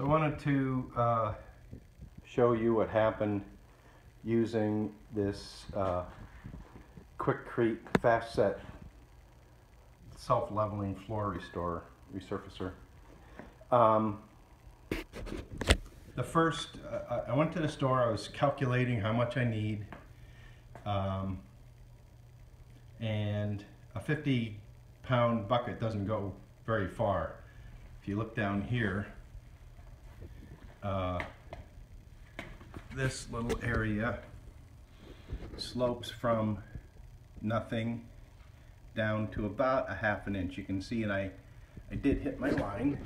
So I wanted to uh, show you what happened using this uh, Quikrete Fast Set self-leveling floor restore resurfacer. Um, the first, uh, I went to the store, I was calculating how much I need. Um, and a 50 pound bucket doesn't go very far. If you look down here, uh, this little area slopes from nothing down to about a half an inch. You can see, and I, I did hit my line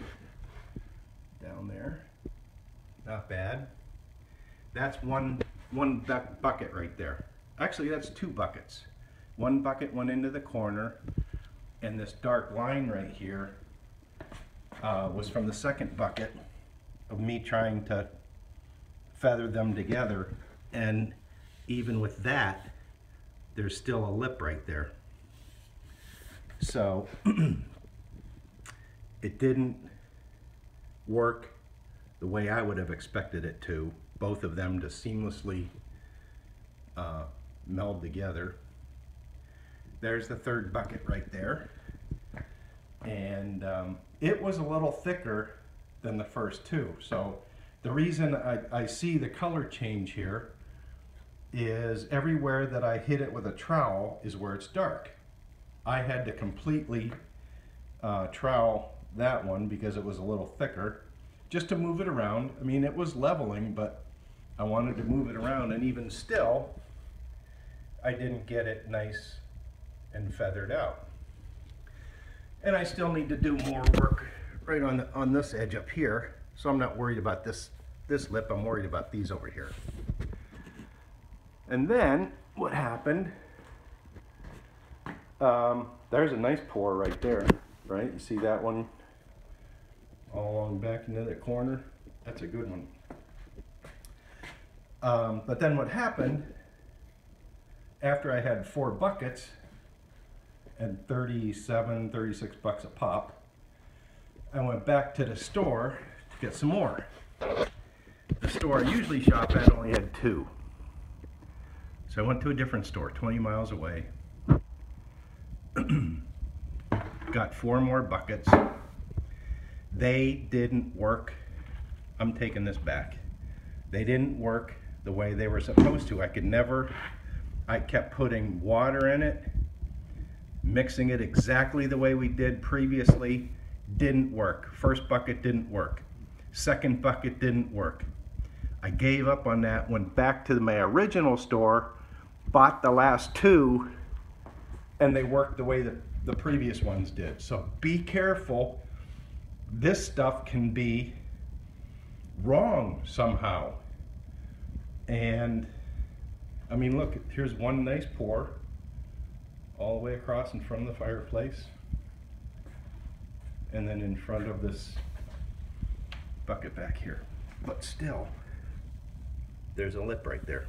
down there. Not bad. That's one, one bucket right there. Actually, that's two buckets. One bucket went into the corner, and this dark line right here uh, was from the second bucket of me trying to feather them together. And even with that, there's still a lip right there. So it didn't work the way I would have expected it to, both of them to seamlessly uh, meld together. There's the third bucket right there. And um, it was a little thicker than the first two. So the reason I, I see the color change here is everywhere that I hit it with a trowel is where it's dark. I had to completely uh, trowel that one because it was a little thicker just to move it around. I mean, it was leveling, but I wanted to move it around and even still, I didn't get it nice and feathered out. And I still need to do more work right on, the, on this edge up here. So I'm not worried about this, this lip, I'm worried about these over here. And then what happened, um, there's a nice pour right there, right? You see that one all along back into the corner? That's a good one. Um, but then what happened, after I had four buckets and 37, 36 bucks a pop, I went back to the store to get some more. The store I usually shop at only had two. So I went to a different store 20 miles away. Got four more buckets. They didn't work. I'm taking this back. They didn't work the way they were supposed to. I could never, I kept putting water in it, mixing it exactly the way we did previously, didn't work. First bucket didn't work. Second bucket didn't work. I gave up on that, went back to my original store, bought the last two, and they worked the way that the previous ones did. So be careful. This stuff can be wrong somehow. And I mean, look, here's one nice pour all the way across in front of the fireplace. And then in front of this bucket back here. But still, there's a lip right there.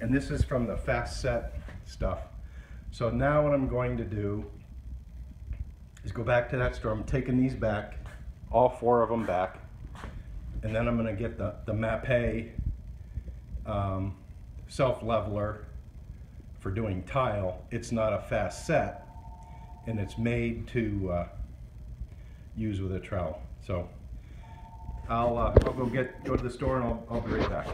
And this is from the fast set stuff. So now what I'm going to do is go back to that store. I'm taking these back, all four of them back. And then I'm gonna get the, the Mapei um, self-leveler for doing tile. It's not a fast set and it's made to uh, use with a trowel. So I'll, uh, I'll go get go to the store and I'll, I'll be right back.